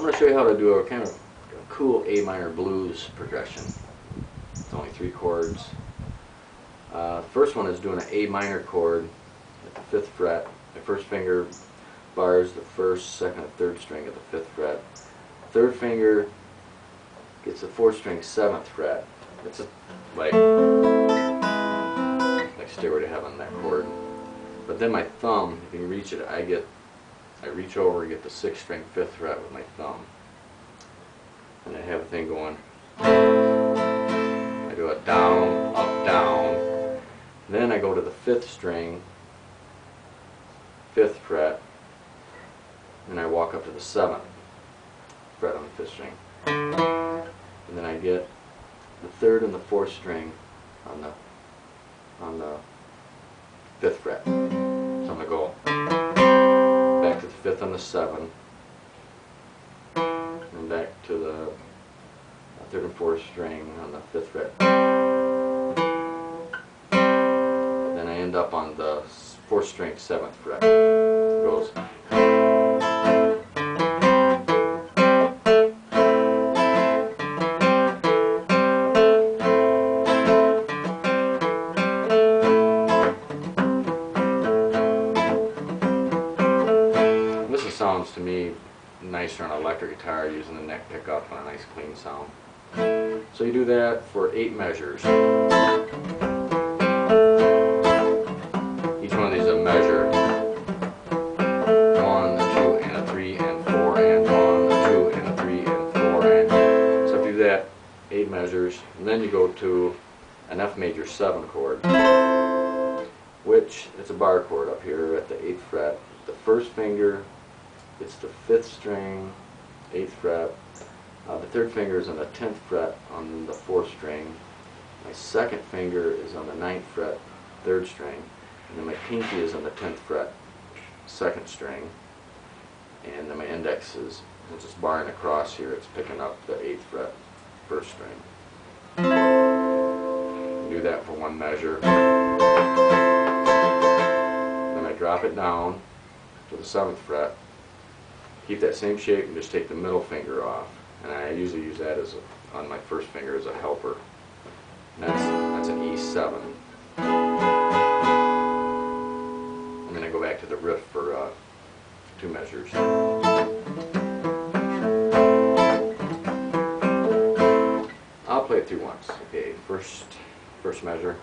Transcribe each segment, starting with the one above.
I'm going to show you how to do a kind of cool A minor blues progression. It's only three chords. Uh, first one is doing an A minor chord at the fifth fret. My first finger bars the first, second, and third string at the fifth fret. Third finger gets the fourth string seventh fret. It's a, like like Stairway to Heaven that chord. But then my thumb, if you can reach it, I get I reach over and get the sixth string fifth fret with my thumb. And I have a thing going. I do a down, up, down. Then I go to the fifth string, fifth fret, and I walk up to the seventh fret on the fifth string. And then I get the third and the fourth string on the on the fifth fret. 7 and back to the third and fourth string on the fifth fret. Then I end up on the fourth string, seventh fret. Nicer on electric guitar using the neck pickup and a nice clean sound. So you do that for eight measures. Each one of these is a measure. One, two, and a three, and four, and one, two, and a three, and four, and so do that eight measures, and then you go to an F major seven chord, which it's a bar chord up here at the eighth fret. The first finger, it's the fifth string, eighth fret. Uh, the third finger is on the tenth fret on the fourth string. My second finger is on the ninth fret, third string, and then my pinky is on the tenth fret, second string, and then my index is, since it's barring across here, it's picking up the eighth fret, first string. Do that for one measure. Then I drop it down to the seventh fret. Keep that same shape and just take the middle finger off. And I usually use that as a, on my first finger as a helper. And that's that's an E7. And then I go back to the riff for uh, two measures. I'll play it through once. Okay, first first measure.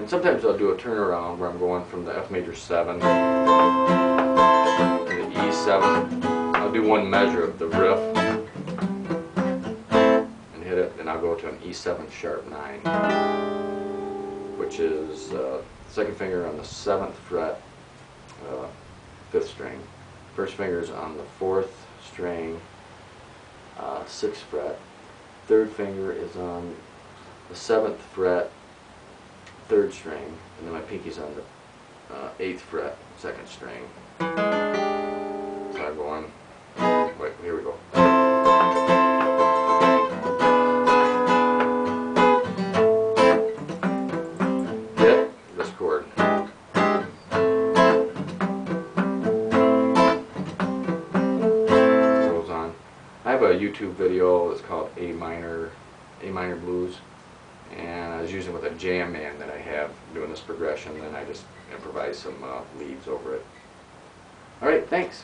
And sometimes I'll do a turnaround where I'm going from the F major 7 to the E7. I'll do one measure of the riff and hit it, then I'll go to an E7 sharp 9, which is uh, second finger on the 7th fret, uh, 5th string. First finger is on the 4th string, uh, 6th fret. Third finger is on the 7th fret, third string, and then my pinky's on the uh, eighth fret, second string. So I go on. Wait, here we go. This chord. Goes on. I have a YouTube video. It's called A minor, A minor blues and I was using with a JamMan that have doing this progression, then I just improvise some uh, leads over it. All right, thanks.